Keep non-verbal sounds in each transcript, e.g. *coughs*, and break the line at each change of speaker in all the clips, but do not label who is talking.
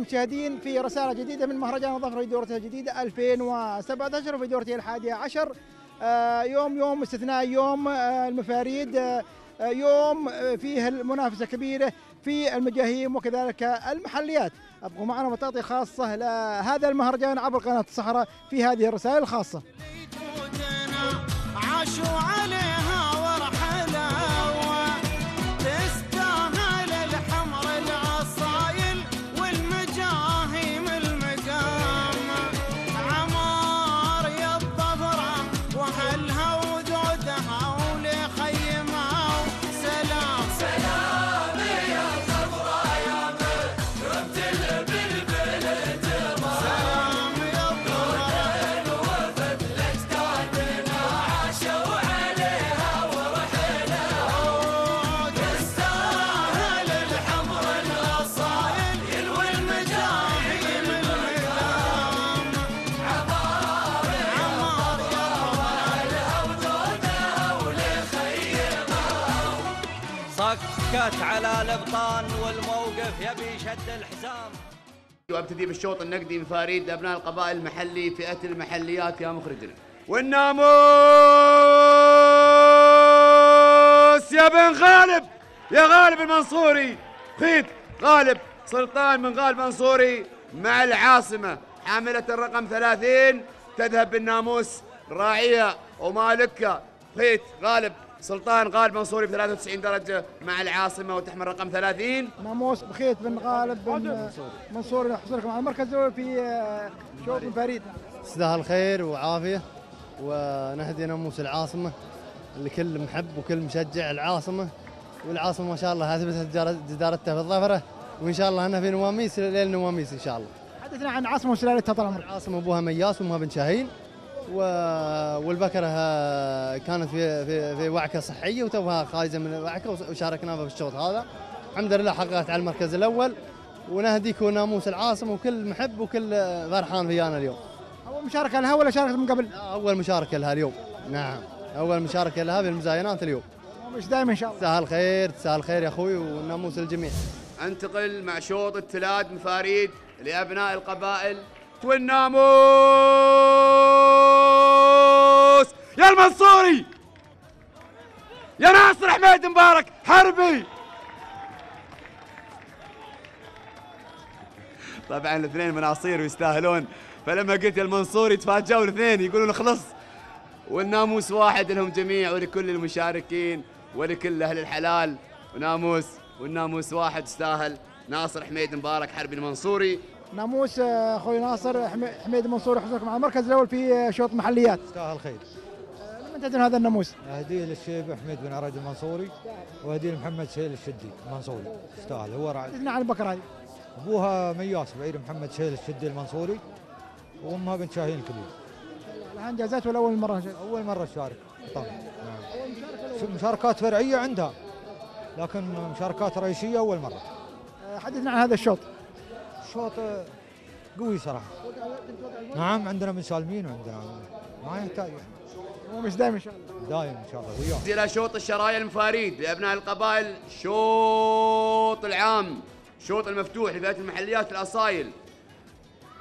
المشاهدين في رسالة جديدة من مهرجان الظفر في دورته الجديدة 2017 وفي دورته الحادية عشر. آه، يوم يوم استثناء يوم آه، المفاريد آه، يوم فيه المنافسة كبيرة في المجاهيم وكذلك المحليات. أبقوا معنا وتغطيه خاصة لهذا المهرجان عبر قناة الصحراء في هذه الرسائل
جودنا عاشوا عليها
صكت على الابطال والموقف يبي شد الحزام.
وابتدي بالشوط النقدي من فريد أبناء القبائل المحلي فئة المحليات يا مخرجنا. والناموس يا بن غالب يا غالب المنصوري. خيط غالب سلطان من غالب منصوري مع العاصمة. حاملة الرقم 30 تذهب بالناموس راعية ومالكه خيط غالب سلطان غالب منصوري ب 93 درجة مع العاصمة وتحمل رقم 30
ناموس بخيت بن غالب بن منصور يحصل لكم على المركز الأول في آه، شوط المفاريد
تستاهل خير وعافية. ونهدي ناموس العاصمة لكل محب وكل مشجع العاصمة. والعاصمة ما شاء الله اثبتت جدار- جدارتها في الظفرة. وإن شاء الله إنها في نواميس ليل نواميس إن شاء الله.
حدثنا عن عاصمة وسلالتها طال عمرك
العاصمة أبوها مياس وأمها بن شاهين. والبكرة كانت في في في وعكة صحية وتوها خارجة من الوعكة وشاركنا في الشوط هذا. الحمد لله حققت على المركز الأول. ونهديك ناموس العاصمة وكل محب وكل فرحان ويانا اليوم.
أول مشاركة لها ولا شاركت من قبل؟
لا، أول مشاركة لها اليوم. نعم. أول مشاركة لها في المزاينات اليوم.
مش دائما إن شاء الله.
تسهل خير تسهل خير يا أخوي والناموس الجميع.
أنتقل مع شوط التلاد مفاريد لأبناء القبائل. والناموس! يا المنصوري يا ناصر حميد مبارك حربي. طبعا الاثنين مناصير ويستاهلون. فلما قلت يا المنصوري تفاجئوا الاثنين يقولون خلص. والناموس واحد لهم جميع ولكل المشاركين ولكل أهل الحلال. وناموس والناموس واحد يستاهل. ناصر حميد مبارك حربي المنصوري.
ناموس آه، أخوي ناصر حمي- حميد منصور يحصل لكم على المركز الأول في آه، شوط محليات.
يستاهل خير
تدرون هذا الناموس؟
اهديه للشيب حميد بن عرج المنصوري واهديه لمحمد سهيل الشدي المنصوري. يستاهل هو راعي.
عن البكرة هذه.
أبوها مياس بعير محمد سهيل الشدي المنصوري وأمها بنت شاهين الكبير.
لها انجازات ولا أول مرة شارك؟
أول مرة تشارك طبعا. نعم. مشاركات فرعية عندها لكن مشاركات رئيسية أول مرة.
آه، حدثنا عن هذا الشوط.
الشوط آه، قوي صراحة. نعم عندنا من سالمين وعندنا ما يحتاج.
هو مش دائما إن شاء الله.
دايم إن شاء الله. وياه.
إلى شوط الشرايا المفاريد لأبناء القبائل. شوط العام. شوط المفتوح لفئة المحليات الأصايل.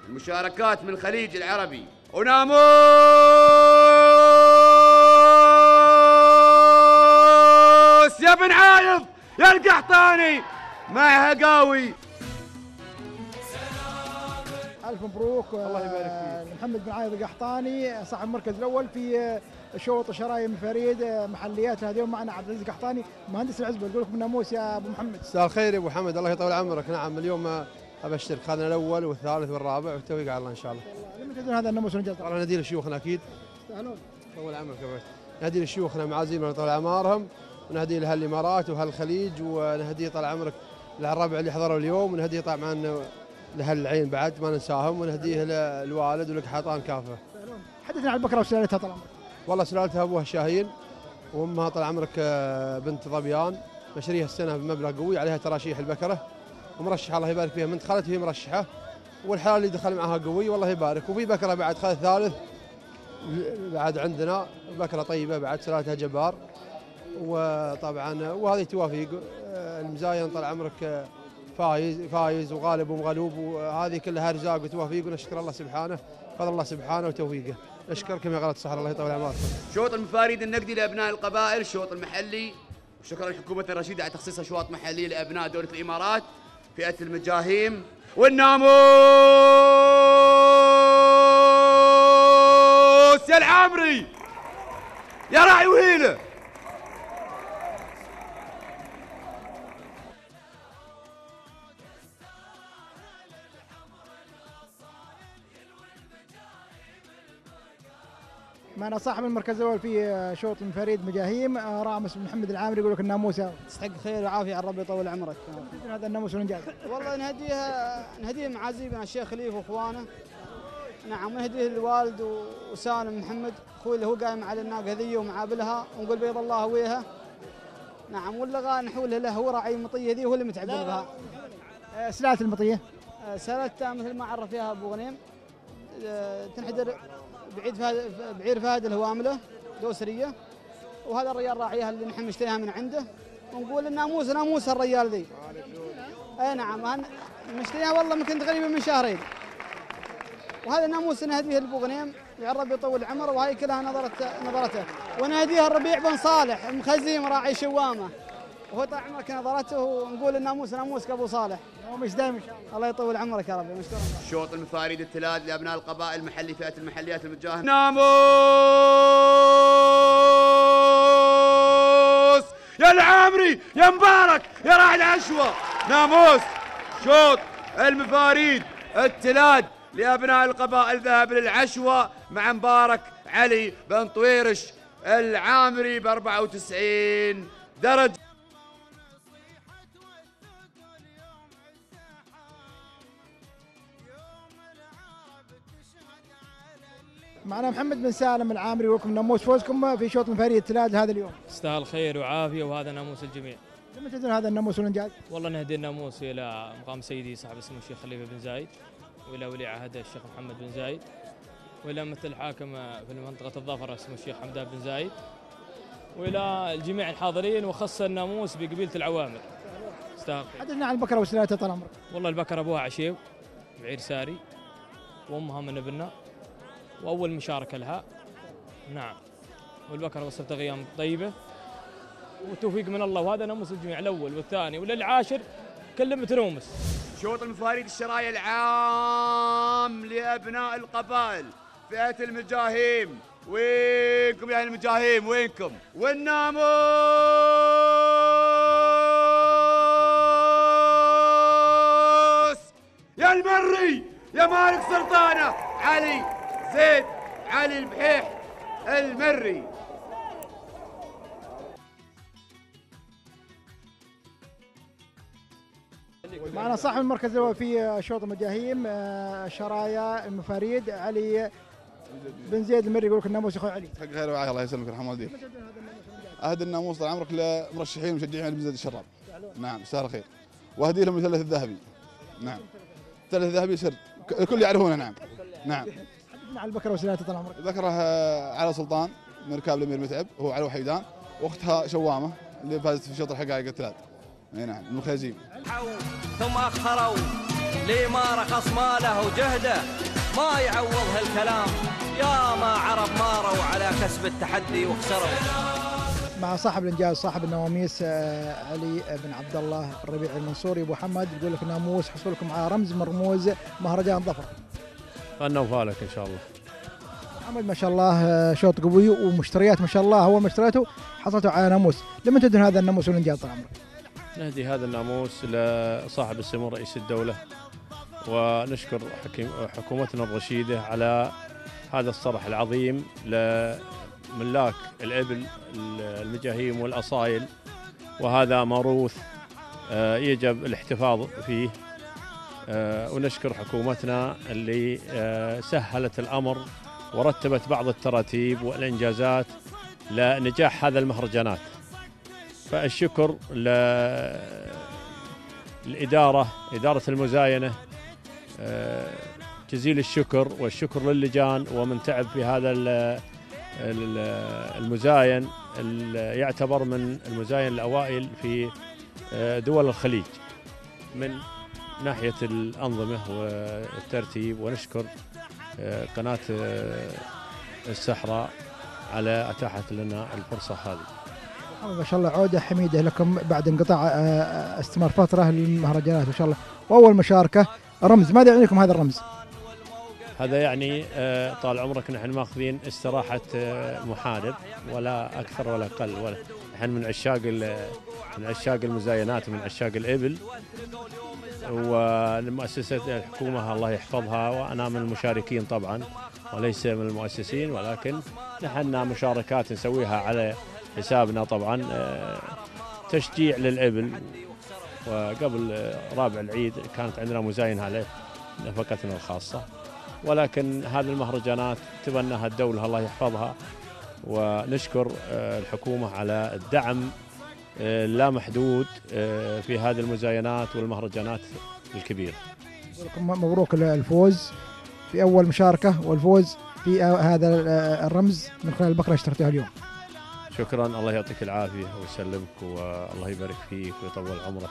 المشاركات من الخليج العربي. وناموس يا بن عايض! يا القحطاني! مع هقاوي!
ألف مبروك الله يبارك فيك. محمد بن عايض القحطاني صاحب المركز الأول في آه، شوط شرايا من فريد آه، محليات اليوم معنا عبد العزيز القحطاني مهندس العزبة يقول لكم ناموس يا أبو محمد.
مساء الخير يا أبو حمد الله يطول عمرك. نعم اليوم ابشرك خذنا الأول والثالث والرابع والتوفيق على الله إن شاء الله.
لمن تدرون هذا الناموس والانجاز
طبعا نهدي لشيوخنا أكيد.
تستاهلون
طول عمرك يا أبو نهدي لشيوخنا معازيم الله يطول اعمارهم ونهدي لهالإمارات وهالخليج. ونهدي طال عمرك للربع اللي حضروا اليوم. ونهدي طبعا لاهل العين بعد ما ننساهم. ونهديه للوالد ولقحطان كافة.
حدثنا عن البكرة وسلالتها طال عمرك.
والله سلالتها ابوها شاهين وأمها طال عمرك آه، بنت ظبيان. مشريها السنة بمبلغ قوي عليها تراشيح البكرة ومرشحة الله يبارك فيها. من دخلت هي مرشحة والحلال اللي دخل معها قوي والله يبارك. وفي بكرة بعد خذ ثالث بعد عندنا بكرة طيبة بعد سلالتها جبار. وطبعا وهذه توافق آه، المزاين طال عمرك آه، فايز فايز وغالب ومغلوب وهذه كلها ارزاق وتوفيق ونشكر الله سبحانه فضل الله سبحانه وتوفيقه. نشكركم يا غلط الصحراء الله يطول اعماركم
شوط المفاريد النقدي لأبناء القبائل الشوط المحلي. وشكرا لحكومة الرشيد على تخصيص أشواط محليه لأبناء دولة الإمارات فئه المجاهيم. والناموس يا العامري! يا راعي وهيلة!
معنا صاحب المركز الأول في شوط المفاريد مجاهيم آه، رامس بن محمد العامري يقول لك الناموس هذا.
تستحق خير وعافيه على الرب يطول عمرك.
هذا الناموس والانجاز
والله نهديها نهديها معازيبنا الشيخ خليفة وإخوانه. نعم ونهديه الوالد وسالم محمد أخوي اللي هو قايم على الناقة ذي ومعابلها ونقول بيض الله ويها نعم واللغة نحوله له هو راعي المطية ذي هو اللي متعبد بها.
آه، سلالة المطية.
آه، سالتها مثل ما عرف فيها أبو غنيم. تنحدر بعيد فهد بعير فهد الهوامله دوسريه وهذا الرجال راعيها اللي نحن نشتريها من عنده. ونقول الناموس ناموس الرجال ذي. أي نعم نشتريها والله يمكن تقريبا من شهرين. وهذا الناموس نهديه لابو غنيم يا رب يطول عمره وهي كلها نظرت نظرته. ونهديها الربيع بن صالح مخزيم راعي شوامه. وهو طال عمرك نظرته ونقول الناموس ناموسك ابو صالح.
ناموس دائما إن شاء الله.
الله يطول عمرك يا رب مشكور.
شوط المفاريد الثلاث لأبناء القبائل المحلي فئة المحليات المجاهمه ناموس يا العامري يا مبارك يا راعي العشوة. ناموس شوط المفاريد الثلاث لأبناء القبائل ذهب للعشوة مع مبارك علي بن طويرش العامري ب 94 درجة.
معنا محمد بن سالم العامري يقول لكم ناموس فوزكم في شوط المفاريد الثلاث هذا اليوم
تستاهل خير وعافية وهذا ناموس الجميع.
لما تدرون هذا الناموس والانجاز
والله نهدي الناموس إلى مقام سيدي صاحب السمو الشيخ خليفة بن زايد وإلى ولي عهده الشيخ محمد بن زايد وإلى مثل الحاكم في منطقه الظفر اسمه الشيخ حمدان بن زايد وإلى الجميع الحاضرين وخص الناموس بقبيلة العوامر. تستاهل خير.
حدثنا عن البكرة وسلالته طال عمرك
والله البكر أبوها عشيب بعير ساري وأمها من ابنها وأول مشاركة لها. نعم. والبكرة وصلت غيام طيبة. وتوفيق من الله. وهذا ناموس الجميع الأول والثاني. وللعاشر كلمة نومس
شوط المفاريد الشرايع العام لأبناء القبائل. فئة المجاهيم. وينكم يا المجاهيم؟ وينكم؟ والناموس! يا المري! يا مالك سلطانة! علي! زيد علي البحيح المري.
معنا صاحب المركز الأول في شوط المجاهيم آه، شرايا المفاريد علي بن زيد المري يقول لك الناموس يا أخوي علي.
حق خير وعافيه الله يسلمك يرحم والديك. أهدي الناموس طال عمرك لمرشحين ومشجعين علي بن زيد الشراب. نعم جزاه خير وأهدي لهم المثلث الذهبي. نعم. المثلث الذهبي سر الكل يعرفونه نعم. نعم.
مع البكرة وسلالته طال عمرك؟
آه، على سلطان من ركاب الأمير متعب هو علي وحيدان. واختها شوامة اللي فازت في شوط الحقائق الثلاث. أي نعم من الخيزيم
ثم أخروا لإمارة خصماله وجهده. ما يعوضها الكلام يا ما عرب ماروا على كسب التحدي وخسروا.
مع صاحب الإنجاز صاحب النواميس آه، علي بن عبد الله الربيع المنصوري أبو حمد يقول لك ناموس حصولكم على رمز من رموز مهرجان ظفر.
غنوا فالك إن شاء الله.
محمد ما شاء الله آه، شوط قوي ومشتريات ما شاء الله اول ما اشتريته حصلته على ناموس. لما تدرون هذا الناموس والانجاز طال عمرك؟
نهدي هذا الناموس لصاحب السمو رئيس الدولة ونشكر حكيم حكومتنا الرشيدة على هذا الصرح العظيم لملاك الإبل المجاهيم والأصايل وهذا موروث آه، يجب الاحتفاظ فيه. ونشكر حكومتنا اللي آه، سهلت الأمر ورتبت بعض التراتيب والإنجازات لنجاح هذا المهرجانات. فالشكر للإدارة إدارة المزاينة آه، جزيل الشكر والشكر للجان ومن تعب في هذا ال- ال- المزاين ال- يعتبر من المزاين الأوائل في آه، دول الخليج. من ناحية الأنظمة والترتيب ونشكر آه، قناة آه، السحرة على أتاحت لنا الفرصة هذه.
ما شاء الله. عودة حميدة لكم بعد انقطاع آه، استمر فترة للمهرجانات. ما شاء الله. وأول مشاركة رمز. ماذا يعني لكم هذا الرمز؟
هذا يعني طال عمرك نحن ماخذين استراحة آه، محارب ولا أكثر ولا أقل. ولا نحن من عشاق من عشاق المزاينات ومن عشاق الإبل. والمؤسسة الحكومة الله يحفظها وأنا من المشاركين طبعا وليس من المؤسسين ولكن نحن مشاركات نسويها على حسابنا طبعا آه، تشجيع للإبل. وقبل رابع العيد كانت عندنا مزاينة على نفقتنا الخاصة. ولكن هذه المهرجانات تبناها الدولة الله يحفظها. ونشكر آه، الحكومة على الدعم لا محدود آه، في هذه المزاينات والمهرجانات الكبيرة.
لكم مبروك الفوز في أول مشاركة والفوز في آه، هذا آه، الرمز من خلال البقرة اللي اشتريتوها اليوم.
شكرا. الله يعطيك العافية ويسلمك والله يبارك فيك ويطول عمرك.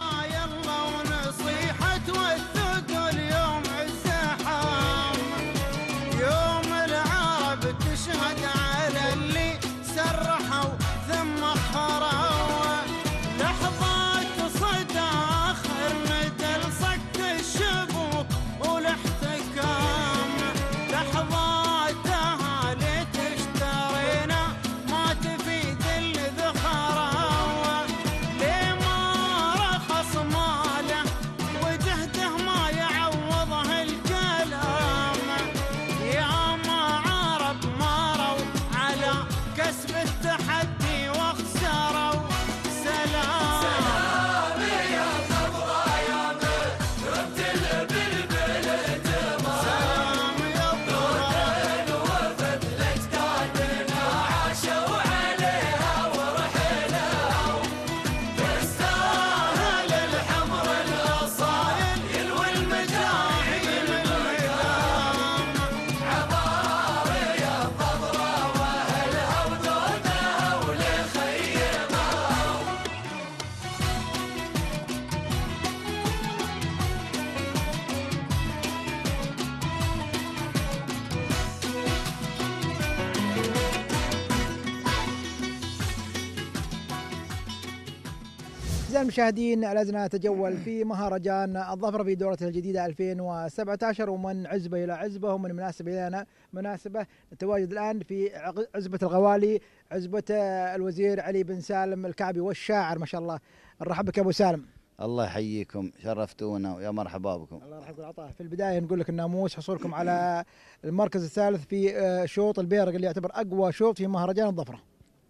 المشاهدين لازلنا نتجول في مهرجان الظفر في دورته الجديدة 2017 ومن عزبة إلى عزبة ومن مناسبة إلى مناسبة نتواجد الآن في عزبة الغوالي عزبة الوزير علي بن سالم الكعبي والشاعر ما شاء الله. نرحب بك أبو سالم.
الله يحييكم شرفتونا ويا مرحبا بكم.
الله يرحمك العطاء في البداية نقول لك الناموس حصولكم على المركز الثالث في آه، شوط البيرق اللي يعتبر أقوى شوط في مهرجان الظفرة.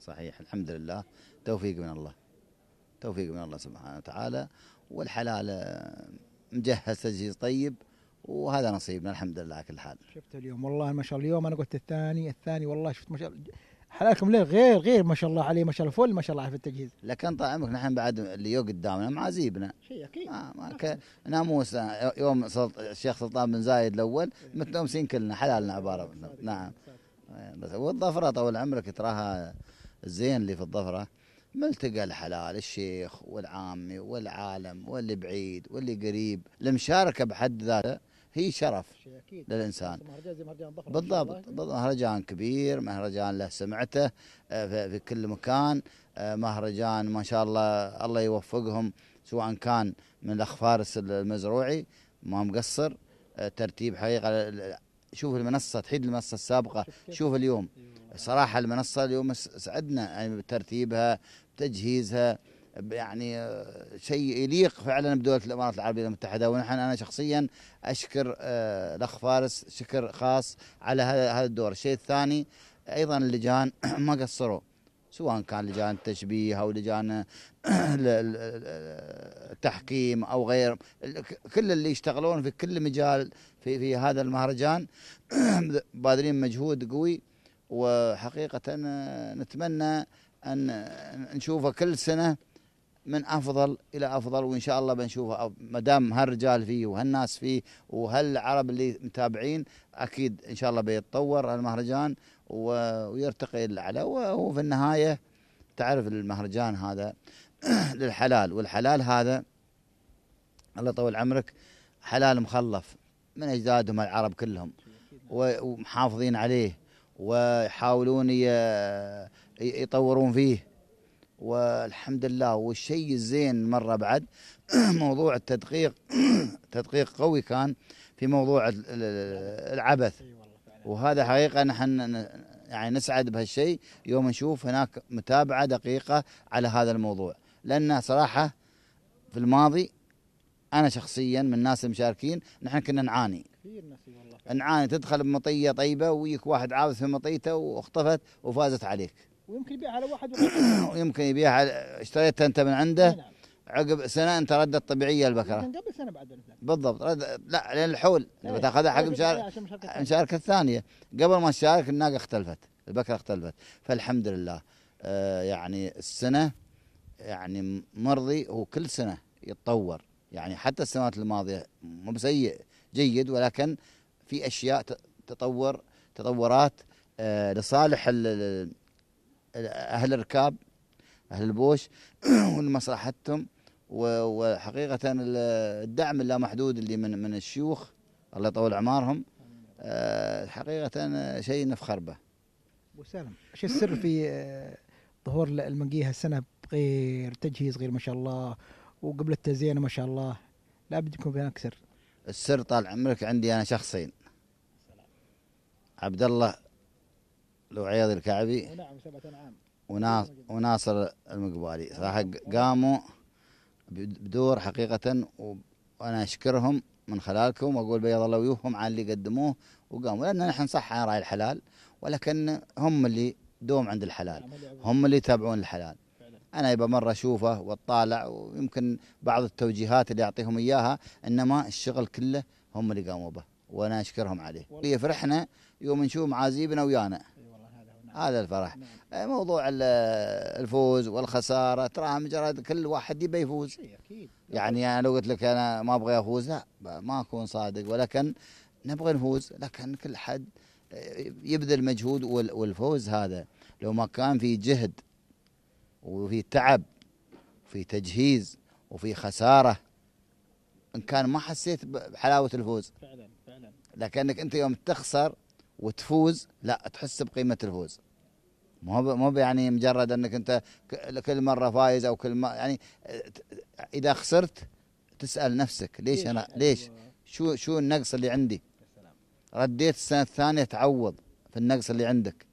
صحيح الحمد لله. توفيق من الله. توفيق من الله سبحانه وتعالى والحلال آه، مجهز تجهيز طيب وهذا نصيبنا الحمد لله على كل حال.
شفت اليوم والله ما شاء الله اليوم أنا قلت الثاني الثاني والله شفت ما شاء الله حلالكم ليه؟ غير غير ما شاء الله عليه ما شاء الله فل ما شاء الله عليه في التجهيز.
لكن طال عمرك نحن بعد اللي يو قدامنا معازيبنا
شيء أكيد.
آه ما ك... ناموس يوم سلط... الشيخ سلطان بن زايد الأول متنومسين كلنا حلالنا عبارة نعم. بس والظفره طول عمرك تراها الزين اللي في الظفره ملتقى الحلال الشيخ والعامي والعالم واللي بعيد واللي قريب. المشاركة بحد ذاتها هي شرف
الله.
بالضبط. مهرجان كبير مهرجان له سمعته آه، في كل مكان. آه، مهرجان ما شاء الله الله يوفقهم سواء كان من الاخ فارس المزروعي ما مقصر. آه، ترتيب ال- شوف المنصة تحيد المنصة السابقة. شوف اليوم. صراحة المنصة اليوم س- سعدنا يعني بترتيبها بتجهيزها ب- يعني آه، شيء يليق فعلا بدولة الإمارات العربية المتحدة. ونحن أنا شخصيا أشكر آه، الأخ فارس شكر خاص على هذا الدور، الشيء الثاني أيضا اللجان *coughs* ما قصروا سواء كان لجان التشبيه أو لجان ال- ال- ال- التحكيم أو غير. ال- كل اللي يشتغلون في كل مجال في في هذا المهرجان *coughs* بادرين مجهود قوي. وحقيقة آه، نتمنى أن نشوفه كل سنة من أفضل إلى أفضل وإن شاء الله بنشوفه. ما دام هالرجال فيه وهالناس فيه وهالعرب اللي متابعين أكيد إن شاء الله بيتطور المهرجان و- ويرتقي للاعلى وهو في النهاية تعرف المهرجان هذا *clears throat* للحلال والحلال هذا الله يطول عمرك حلال مخلف من أجدادهم العرب كلهم ومحافظين عليه. ويحاولون يطورون فيه. والحمد لله. والشيء الزين مرة بعد *clears throat* موضوع التدقيق *clears throat* تدقيق قوي كان في موضوع ال- ال- العبث. وهذا حقيقة نحن يعني نسعد بهالشيء يوم نشوف هناك متابعة دقيقة على هذا الموضوع. لأن صراحة في الماضي أنا شخصيا من الناس المشاركين نحن كنا نعاني. نعاني تدخل بمطية طيبة ويك واحد عاوز في مطيته واختفت وفازت عليك.
ويمكن يبيع على واحد *coughs*
ويمكن يبيعها اشتريتها أنت من عنده. عقب سنة أنت ردت طبيعية
البكرة. قبل سنة بعد.
بالضبط. رد لا لين الحول.
إيه.
بتاخذها حق مشارك
عشان مشاركة
المشاركه الثانية. قبل ما تشارك الناقة اختلفت. البكرة اختلفت. فالحمد لله. آه يعني السنة يعني مرضي هو كل سنة يتطور. يعني حتى السنوات الماضية مو بسيء. جيد ولكن في أشياء تطور تطورات آه لصالح ال- ال- ال- أهل الركاب أهل البوش *clears throat* ولمصلحتهم وحقيقة ال- الدعم اللامحدود اللي من من الشيوخ الله يطول اعمارهم آه، حقيقة شيء نفخر به
ابو سالم إيش السر في آه، ظهور المنقيه هالسنه بغير تجهيز غير ما شاء الله وقبل التزيين ما شاء الله؟ لابد يكون هناك سر.
السر طال عمرك عندي أنا شخصين. عبد الله لو عياض الكعبي
نعم
وناصر المقبالي. صراحة قاموا بدور حقيقة و- وأنا أشكرهم من خلالكم وأقول بيض الله وجوههم على اللي قدموه وقاموا. لأن نحن صح عن راعي الحلال ولكن هم اللي دوم عند الحلال. هم اللي يتابعون الحلال. أنا يبقى مرة أشوفه وأطالع ويمكن بعض التوجيهات اللي يعطيهم إياها إنما الشغل كله هم اللي قاموا به وأنا أشكرهم عليه. يفرحنا يوم نشوف معازيبنا ويانا. هذا الفرح. موضوع ال- الفوز والخسارة تراها مجرد كل واحد يبي يفوز. يعني أنا لو قلت لك أنا ما أبغى أفوز لا ما أكون صادق. ولكن نبغى نفوز لكن كل حد يبذل مجهود وال- والفوز هذا. لو ما كان في جهد وفي تعب وفي تجهيز وفي خسارة. إن كان ما حسيت بحلاوة الفوز.
فعلا فعلا.
لكنك أنت يوم تخسر وتفوز لا تحس بقيمة الفوز. مو مو يعني مجرد إنك أنت كل مرة فايز أو كل ما يعني إذا خسرت تسأل نفسك ليش أنا ليش؟ شو شو النقص اللي عندي؟ رديت السنة الثانية تعوض في النقص اللي عندك.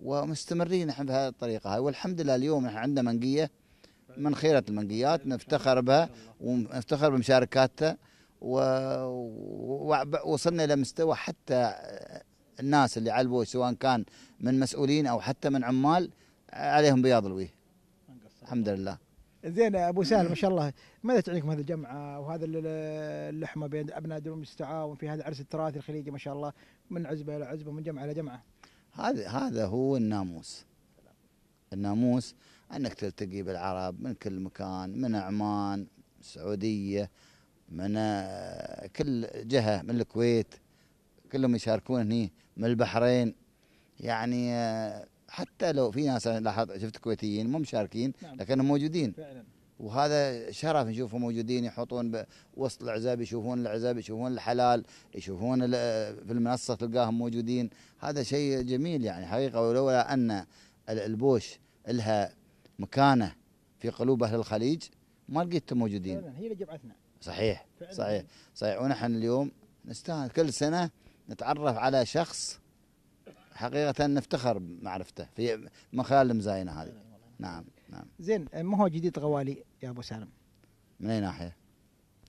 ومستمرين نحن بهذه الطريقة هاي. والحمد لله اليوم نحن عندنا منقية من خيرة المنقيات نفتخر بها ونفتخر بمشاركاتها ووصلنا إلى مستوى حتى الناس اللي على البوش سواء كان من مسؤولين أو حتى من عمال عليهم بياض الوجه. الحمد لله.
زين أبو سالم ما شاء الله. ماذا تعنيكم هذه الجمعة وهذا ال- اللحمة بين أبناء دروم التعاون في هذا العرس التراثي الخليجي ما شاء الله من عزبة إلى عزبة من جمعة إلى جمعة؟
هذا هذا هو الناموس. الناموس أنك تلتقي بالعرب من كل مكان من عمان السعوديه من آه، كل جهة من الكويت كلهم يشاركون هني من البحرين. يعني آه، حتى لو في ناس لاحظت شفت كويتيين مو مشاركين
نعم.
لكنهم موجودين.
فعلا.
وهذا شرف نشوفهم موجودين يحطون وسط العزاب يشوفون العزاب يشوفون الحلال يشوفون في المنصة تلقاهم موجودين. هذا شيء جميل يعني حقيقة. ولولا أن ال- البوش لها مكانة في قلوب أهل الخليج ما لقيتهم موجودين.
هي اللي جمعتنا
صحيح. صحيح. صحيح. ونحن اليوم نستاهل كل سنة نتعرف على شخص حقيقة نفتخر بمعرفته في من خلال المزاينة هذه نعم. نعم.
زين ما هو جديد غوالي يا أبو سالم؟
من أي ناحية؟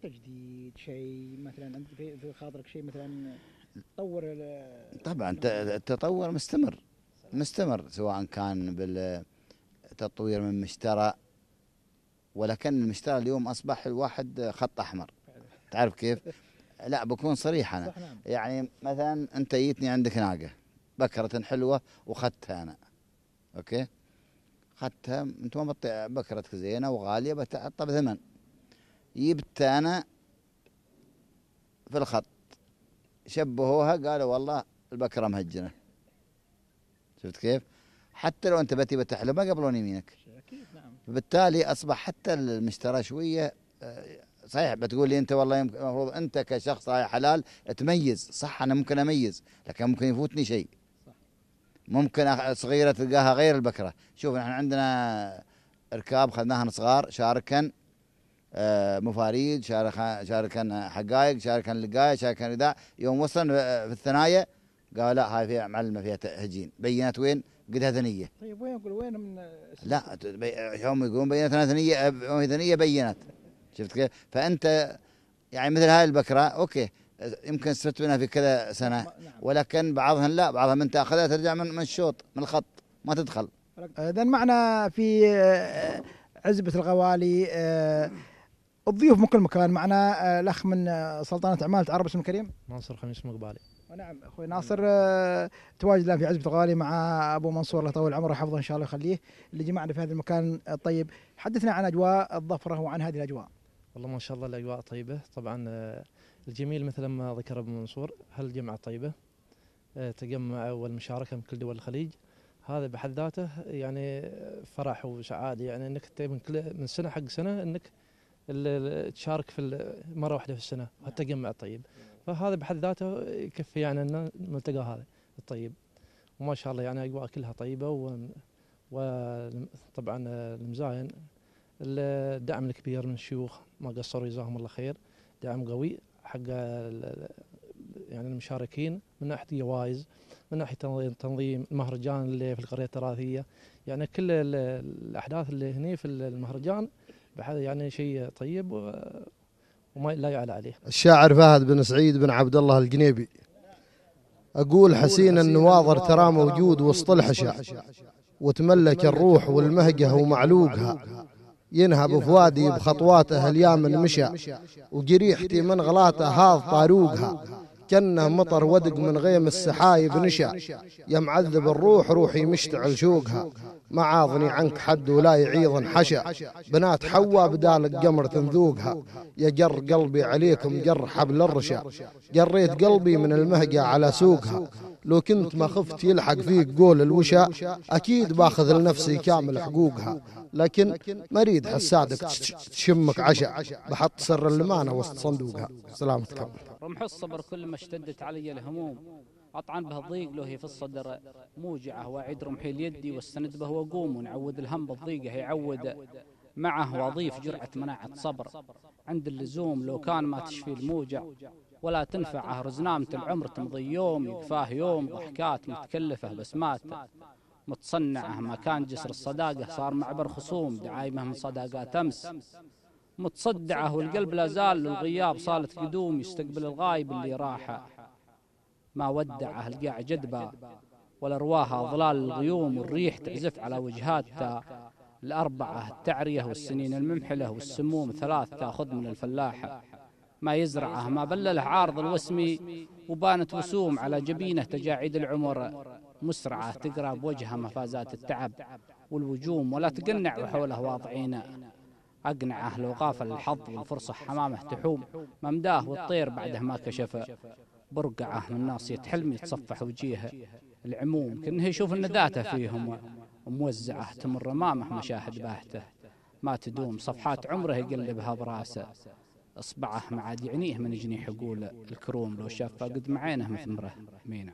تجديد شيء مثلا عند في في خاطرك شيء مثلا تطور
طبعا التطور مستمر مستمر سواء كان بالتطوير من مشترى ولكن المشترى اليوم أصبح الواحد خط أحمر. تعرف كيف؟ لا بكون صريح
أنا. نعم.
يعني مثلا أنت جيتني عندك ناقة بكرة حلوة وأخذتها أنا. أوكي؟ اخذتها انت ما بطيء بكرتك زينة وغالية بتحطها بثمن جبت أنا في الخط. شبهوها قالوا والله البكرة مهجنة. شفت كيف؟ حتى لو أنت بتي بتحلب ما يقبلون يمينك.
أكيد نعم.
فبالتالي أصبح حتى المشترى شوية آه، صحيح بتقول لي أنت والله المفروض أنت كشخص هاي حلال تميز. صح أنا ممكن أميز لكن ممكن يفوتني شيء. ممكن صغيرة تلقاها غير البكرة. شوف إحنا عندنا ركاب خذناها صغار شاركا آه، مفاريد شاركا حقائق شاركا لقاية شاركا رداء. يوم وصلنا في الثنايا قال لا هاي فيها معلمة فيها هجين. بينت وين؟ قدها ثنية.
طيب وين؟ يقول وين من
لا هم يقولون بينت أنا ثنيه ثنية بينت. شفت كيف؟ فأنت يعني مثل هاي البكرة أوكي. يمكن استفدت منها في كذا سنة. ولكن بعضهم لا بعضهم انت تأخذها ترجع من من الشوط من الخط ما تدخل.
اذا معنا في آه، عزبة الغوالي آه، الضيوف من كل مكان معنا. آه، الأخ من سلطنة عمان تعرف اسم الكريم
ناصر خميس مقبالي.
نعم أخوي ناصر تواجد الآن في عزبة الغوالي مع أبو منصور الله يطول عمره ويحفظه إن شاء الله ويخليه اللي جمعنا في هذا المكان الطيب. حدثنا عن أجواء الظفرة وعن هذه الأجواء.
والله ما شاء الله الأجواء طيبة. طبعا الجميل مثل ما ذكر ابو منصور هالجمعه طيبة؟ آه، تجمع والمشاركه من كل دول الخليج. هذا بحد ذاته يعني فرح وسعادة يعني إنك من كل من سنة حق سنة إنك تشارك في مرة واحدة في السنة هالتجمع الطيب. فهذا بحد ذاته يكفي يعني ان الملتقى هذا الطيب. وما شاء الله يعني أجواء كلها طيبة و وطبعا المزاين. الدعم الكبير من الشيوخ ما قصروا جزاهم الله خير. دعم قوي. حق يعني المشاركين من ناحية جوائز من ناحية تنظيم المهرجان اللي في القرية التراثية. يعني كل ال- الأحداث اللي هني في المهرجان بحد يعني شيء طيب وما لا يعلى عليه.
الشاعر فهد بن سعيد بن عبد الله الجنيبي. أقول حسين النواظر ترى موجود وسط الحشا وتملك الروح والمهجة ومعلوقها. ينهب فؤادي بخطواته اليامن مشى وجريحتي من غلاته هاض طاروقها. كنه مطر ودق من غيم السحايب نشا يا معذب الروح روحي مشتعل شوقها. ما عاضني عنك حد ولا يعيض حشا. بنات حوا بدال القمر تنذوقها. يا جر قلبي عليكم جر حبل الرشا. جريت قلبي من المهجة على سوقها. لو كنت ما خفت يلحق فيك قول الوشا أكيد بأخذ لنفسي كامل حقوقها لكن ما اريد حسادك تش- تشمك عشا بحط سر الامانه وسط صندوقها. سلامتكم
رمح الصبر كل ما اشتدت علي الهموم. أطعن به الضيق له هي في الصدر. موجعة وأعيد رمحي ليدي واستند به وأقوم ونعود الهم بالضيقة يعود معه وأضيف جرعة مناعة صبر. عند اللزوم لو كان ما تشفي الموجع. ولا تنفعه رزنامة العمر تمضي يوم يكفاه يوم. ضحكات متكلفة بسمات متصنعة ما كان جسر الصداقة. صار معبر خصوم دعايمه من صداقات أمس متصدعة والقلب لا زال للغياب. صالة قدوم يستقبل الغايب اللي راحه ما ودعه القاع جدبا والأرواح ظلال الغيوم. والريح تعزف على وجهاتها. الأربعة التعرية والسنين الممحلة والسموم ثلاث تأخذ من الفلاحة ما يزرعه ما بلله عارض الوسمي وبانت وسوم على جبينة تجاعيد العمر. مسرعة تقرأ بوجهها مفازات التعب والوجوم ولا تقنع وحوله واضعين أقنعه لو غافل الحظ والفرصة حمامه تحوم. ممداه والطير بعده ما كشف. برقعه من ناصية حلم يتصفح وجيهه. العموم كأنه يشوف ان ذاته فيهم وموزعه. تمر امامه مشاهد باهته. ما تدوم صفحات عمره يقلبها براسه. إصبعه معاد يعنيه من جنيح يقول الكروم لو شافه قد معينه مثمره مينه